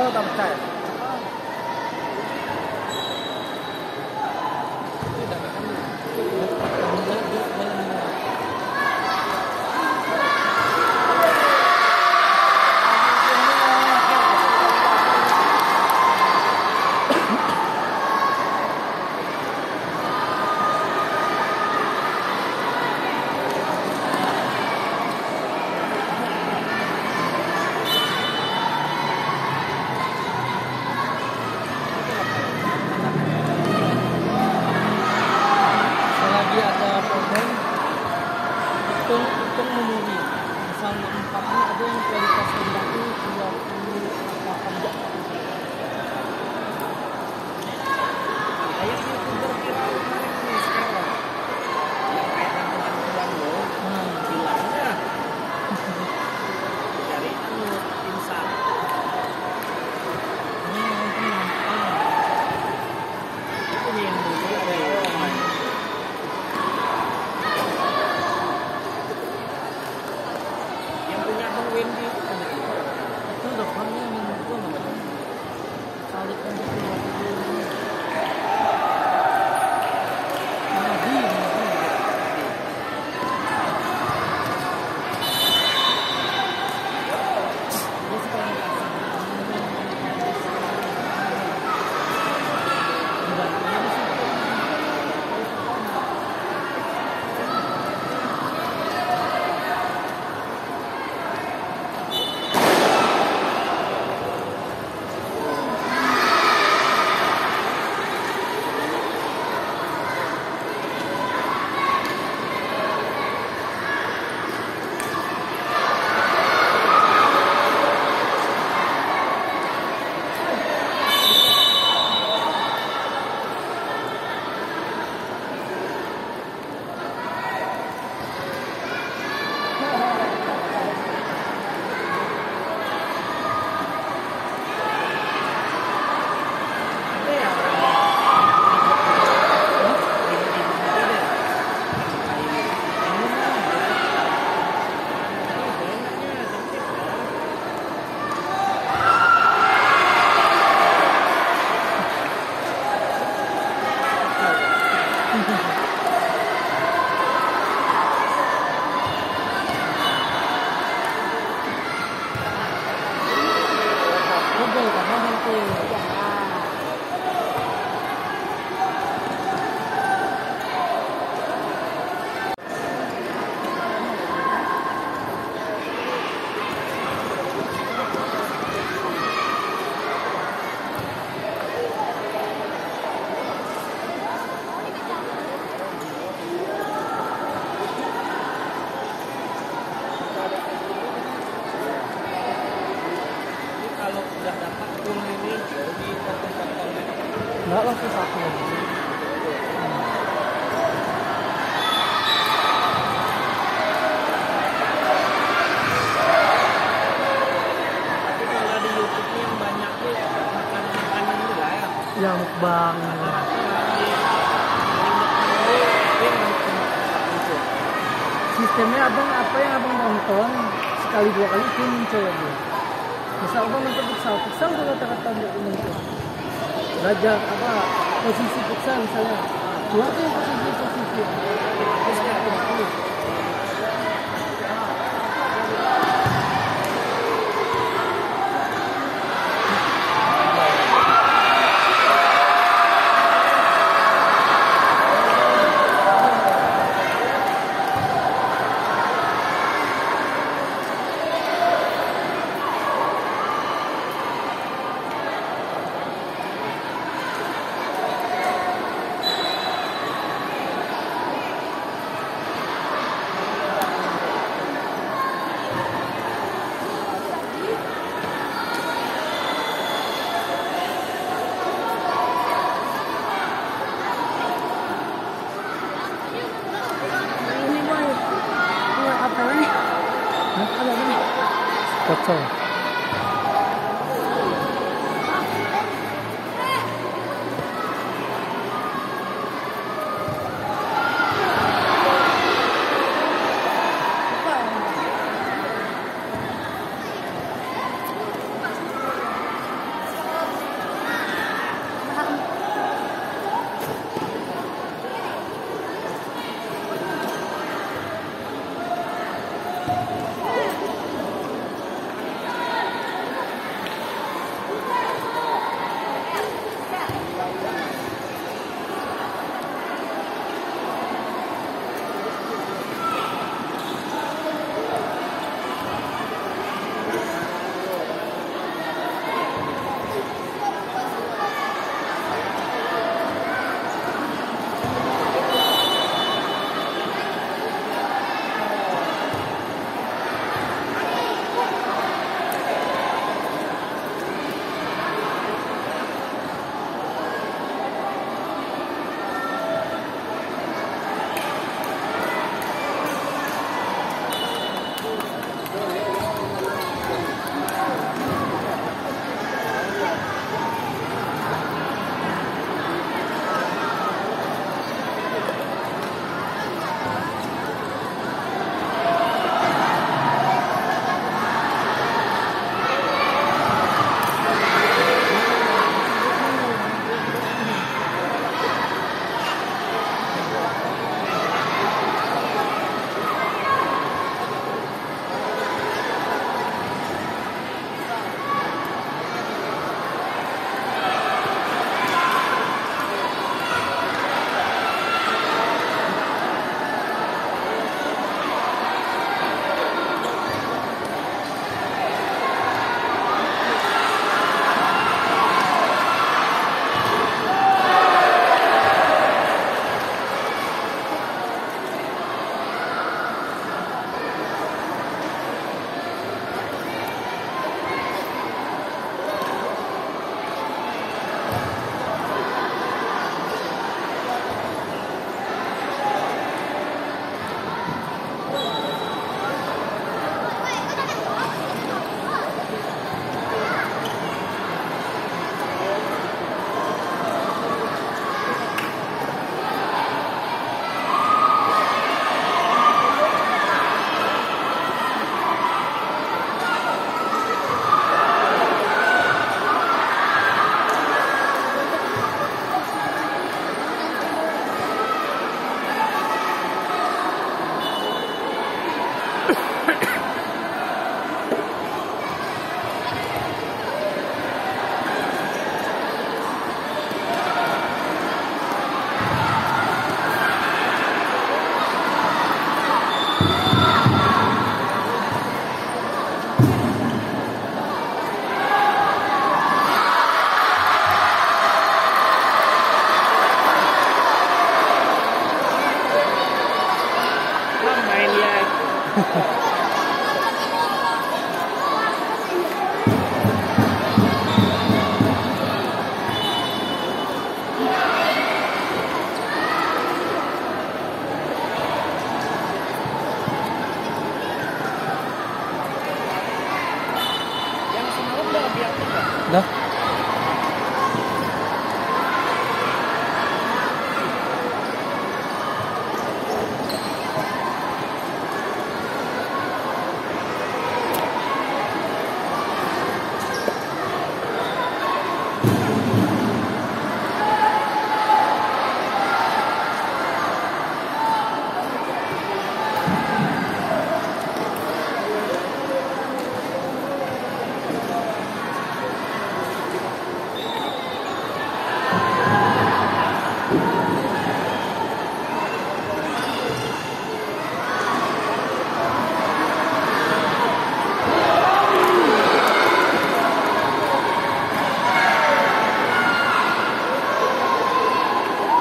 当然不在 yang mukbang sistemnya abang apa yang abang nonton? Sekali dua kali itu muncul lagi. Untuk abang nonton futsal. Futsal udah kata-kata untuk muncul belajar apa posisi futsal misalnya. Dua tuh posisi posisi That's all.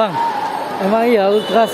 Bang, emang iya ultra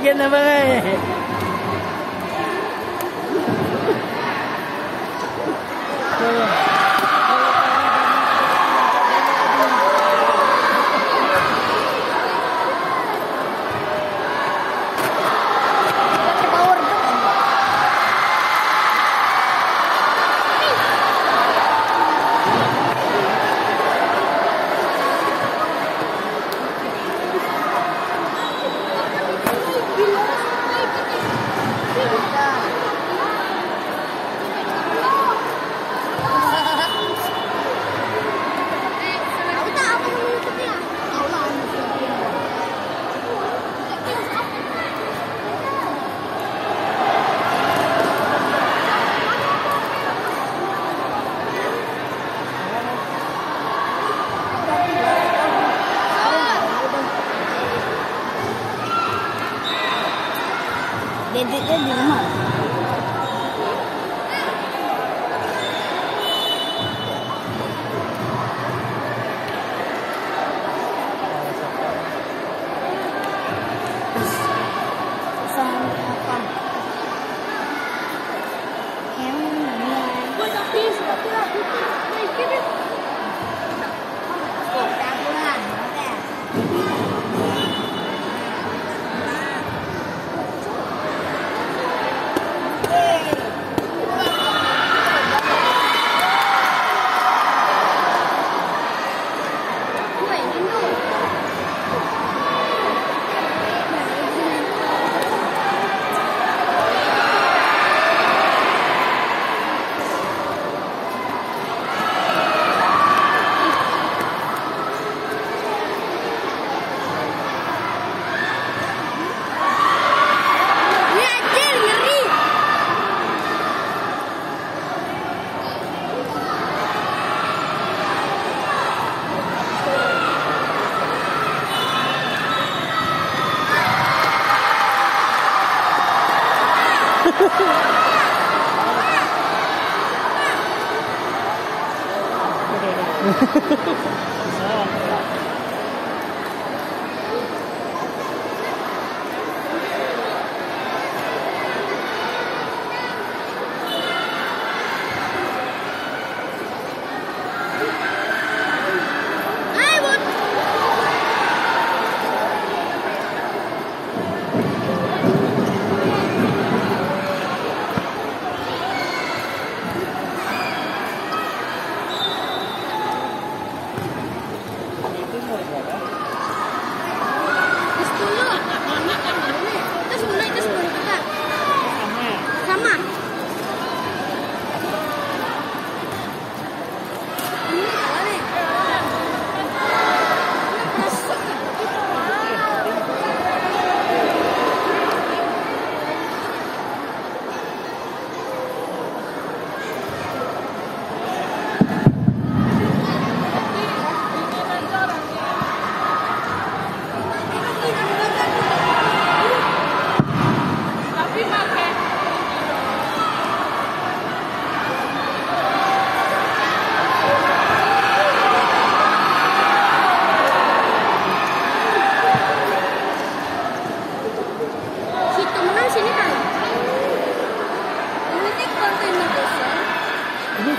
pag-inumangan. 네. 네.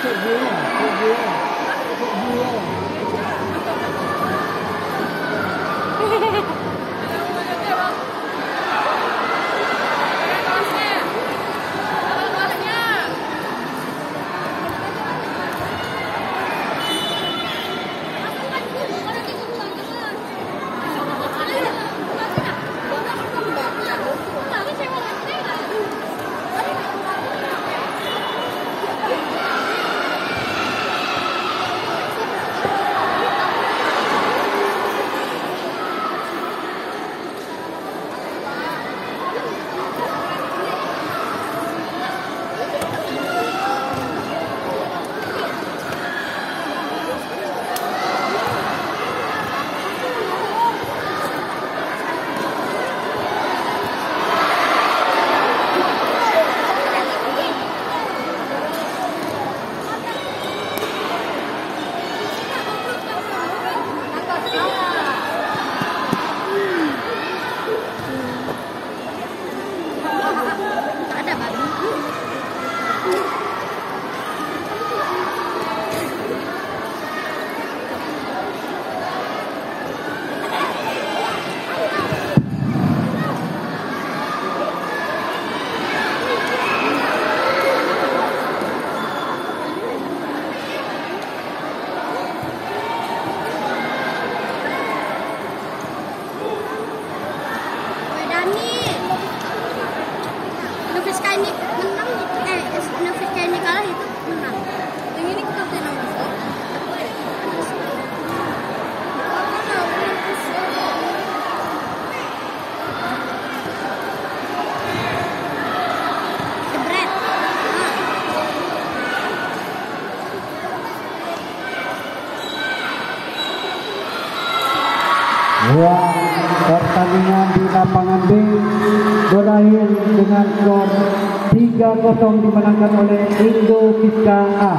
เจ็บเยอะเจ็บเยอะเจ็บเยอะ berakhir dengan skor 3-0 dimenangkan oleh Indo Fiska A.